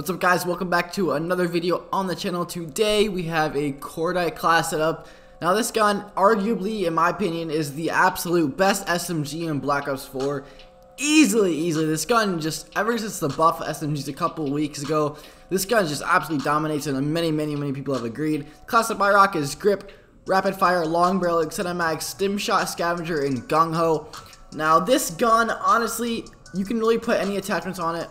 What's up guys, welcome back to another video on the channel. Today we have a Cordite class setup. Now this gun, arguably in my opinion, is the absolute best SMG in Black Ops 4. Easily, easily. This gun just, ever since the buff SMGs a couple weeks ago, this gun just absolutely dominates and many, many, many people have agreed. Class up rock is Grip, Rapid Fire, Long Barrel, Extended Mag, Stim Shot, Scavenger, and Gung Ho. Now this gun, honestly, you can really put any attachments on it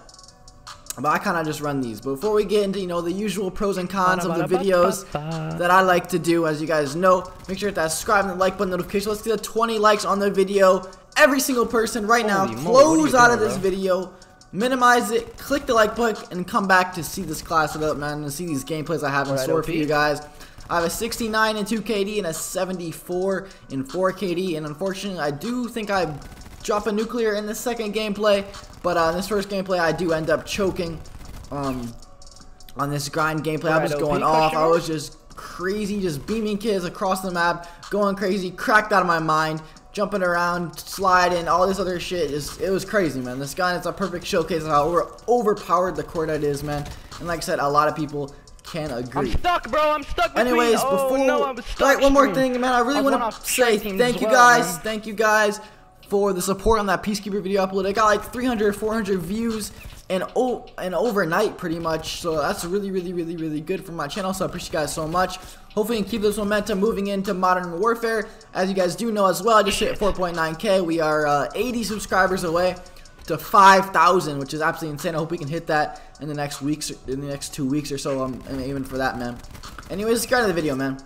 but I kind of just run these. But before we get into, you know, the usual pros and cons of the videos that I like to do, as you guys know, make sure to subscribe and the like button notification. Let's get 20 likes on the video. Every single person right Holy now, close out of this bro? video, minimize it, click the like button, and come back to see this class development and see these gameplays I have in right, store OP. for you guys. I have a 69 in 2 KD and a 74 in 4 KD, and unfortunately, I do think I drop a nuclear in the second gameplay, but uh, in this first gameplay, I do end up choking um, on this grind gameplay. I was going off. I was just crazy, just beaming kids across the map, going crazy, cracked out of my mind, jumping around, sliding, all this other shit. Is it was crazy, man. This gun is a perfect showcase of how over, overpowered the Cordite is, man. And like I said, a lot of people can agree. I'm stuck, bro. I'm stuck. Anyways, before oh, no, stuck, right, one more thing, man. I really want to say thank you guys, well, thank you guys for the support on that Peacekeeper video upload. It got like 300, 400 views and oh and overnight pretty much. So that's really really really really good for my channel. So i appreciate you guys so much. Hopefully we can keep this momentum moving into modern warfare. As you guys do know as well i just hit 4.9k we are uh, 80 subscribers away to 5,000 which is absolutely insane. I hope we can hit that in the next weeks in the next two weeks or so um, and even for that man. Anyways get into the video man.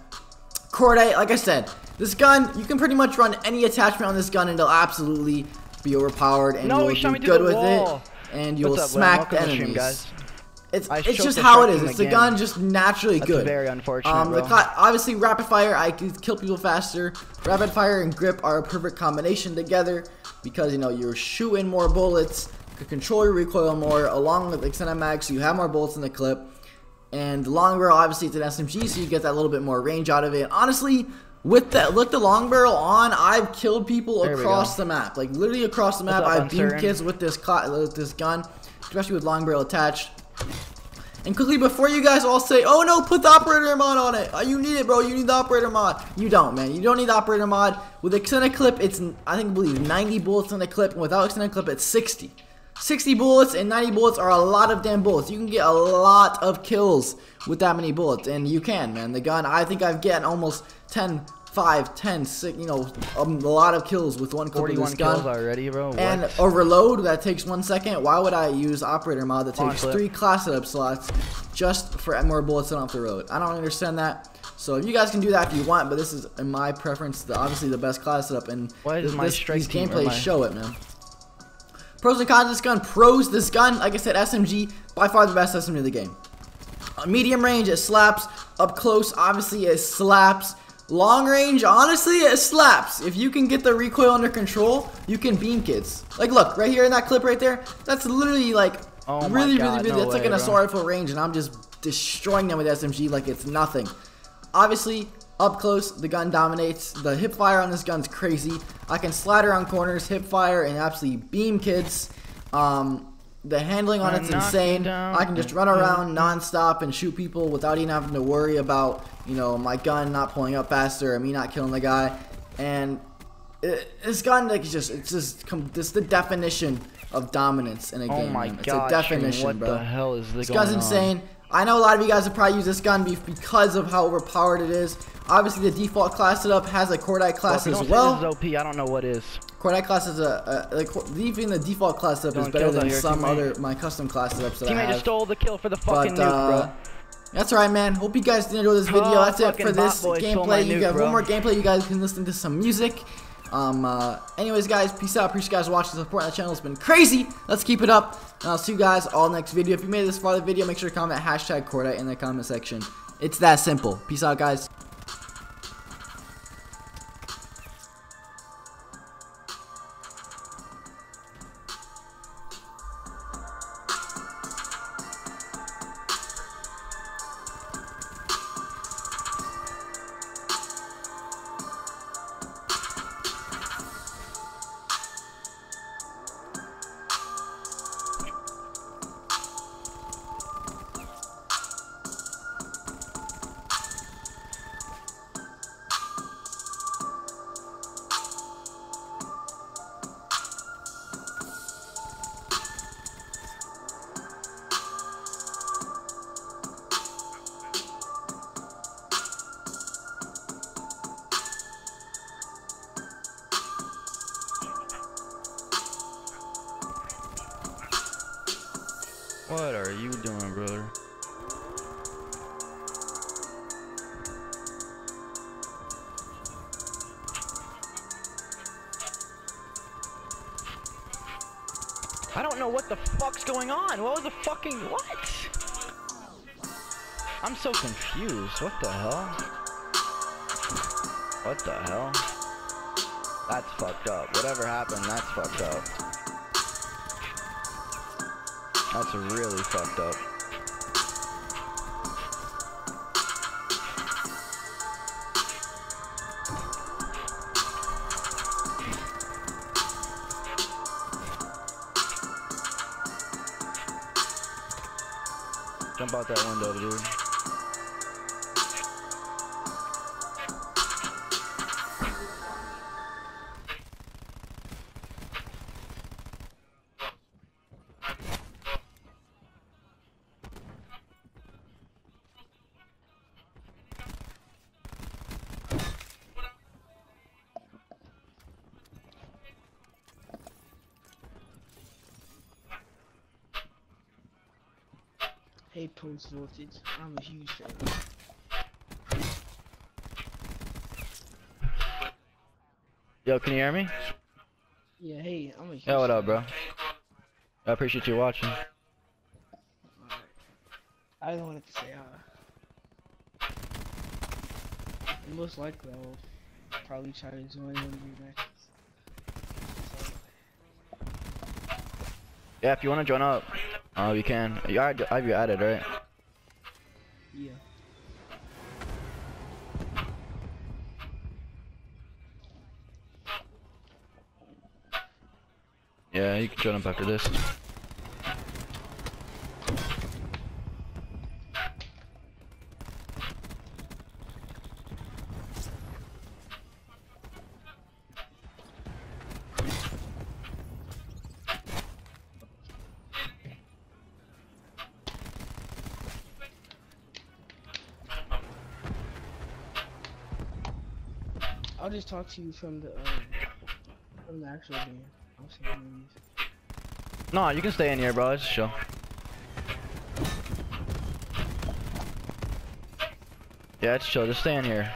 Cordite, like i said this gun, you can pretty much run any attachment on this gun and it'll absolutely be overpowered and no, you'll do good with wall. it. And you'll up, smack the enemies. Stream, guys. It's, it's just how it is. It's the gun just naturally That's good. very unfortunate, um, the Obviously, rapid fire, I can kill people faster. Rapid fire and grip are a perfect combination together because, you know, you're shooting more bullets, you can control your recoil more, along with extended mag, so you have more bullets in the clip. And the long barrel, obviously, it's an SMG, so you get that little bit more range out of it. Honestly, with that, with the long barrel on, I've killed people there across the map. Like literally across the map, I've beamed kids with this with this gun, especially with long barrel attached. And quickly, before you guys all say, oh no, put the operator mod on it. Oh, you need it, bro. You need the operator mod. You don't, man. You don't need the operator mod. With extended clip, it's, I think, I believe 90 bullets in the clip. And without extended clip, it's 60. 60 bullets and 90 bullets are a lot of damn bullets. You can get a lot of kills with that many bullets. And you can, man. The gun, I think I've gotten almost 10, 5, 10, 6, you know, um, a lot of kills with one clip of this gun. kills already, bro. What? And a reload that takes one second. Why would I use operator mod that takes three class setup slots just for more bullets than off the road? I don't understand that. So if you guys can do that if you want, but this is, in my preference, the, obviously the best class setup, and this, this, these gameplays show it, man. Pros and cons of this gun. Pros, this gun, like I said, SMG, by far the best SMG in the game. Uh, medium range, it slaps. Up close, obviously, it slaps. Long range, honestly, it slaps. If you can get the recoil under control, you can beam kids. Like, look, right here in that clip right there, that's literally like, oh really, God, really, really, no that's way, like an assault rifle range, and I'm just destroying them with SMG like it's nothing. Obviously, up close, the gun dominates. The hip fire on this gun's crazy. I can slide around corners, hip fire, and absolutely beam kids. Um, the handling on it's insane. I can just run around nonstop and shoot people without even having to worry about, you know, my gun not pulling up faster or me not killing the guy. And it, this gun, like, it's just, it's just, this the definition of dominance in a oh game. Oh my man. It's a definition, what bro. the hell is this This gun's insane. I know a lot of you guys have probably used this gun because of how overpowered it is. Obviously, the default class setup has a Cordite class well, as well. This is OP. I don't know what is. Cordite class is a, a like even the default class setup is better than some other my custom class setups that teammate I have. just stole the kill for the fucking but, nuke, bro. Uh, that's right, man. Hope you guys did enjoy this video. Oh, that's it for this gameplay. You got one more gameplay. You guys can listen to some music. Um, uh, anyways, guys, peace out. Appreciate you guys watching. Support the channel. It's been crazy. Let's keep it up. And I'll see you guys all next video. If you made this far the video, make sure to comment hashtag Cordite in the comment section. It's that simple. Peace out, guys. What are you doing, brother? I don't know what the fuck's going on. What was the fucking what? I'm so confused. What the hell? What the hell? That's fucked up. Whatever happened, that's fucked up. That's really fucked up. Jump out that window, dude. Hey, Post Voltage. I'm a huge fan. Yo, can you hear me? Yeah, hey, I'm a huge Yo, what up, bro? I appreciate you watching. I just wanted to say, uh, most likely I'll probably try to join one of your matches. Yeah, if you want to join up, uh, you can. You are, I have you added, right? yeah. Yeah, you can join up after this. I'll just talk to you from the, um, from the actual game. I'm. No, you can stay in here, bro. It's chill. Yeah, it's chill. Just stay in here.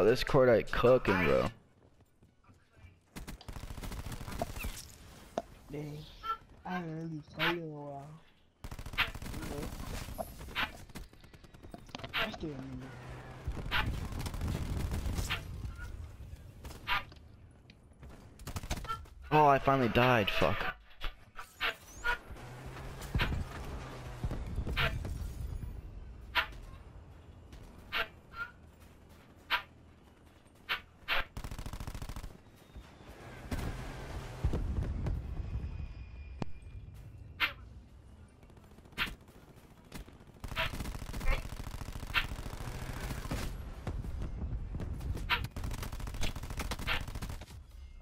Oh, this cordite cooking, bro. Dang. I haven't really played in a while. I still remember. Oh, I finally died. Fuck.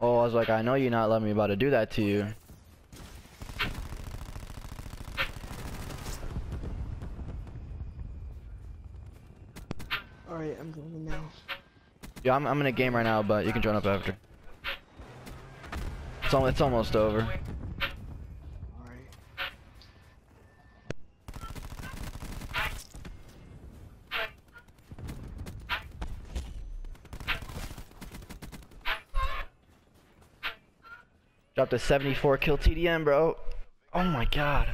Oh, I was like, I know you're not letting me about to do that to you. Alright, I'm going now. Yeah, I'm, I'm in a game right now, but you can join up after. It's, al it's almost over. Alright. Dropped a 74 kill TDM, bro. Oh my god.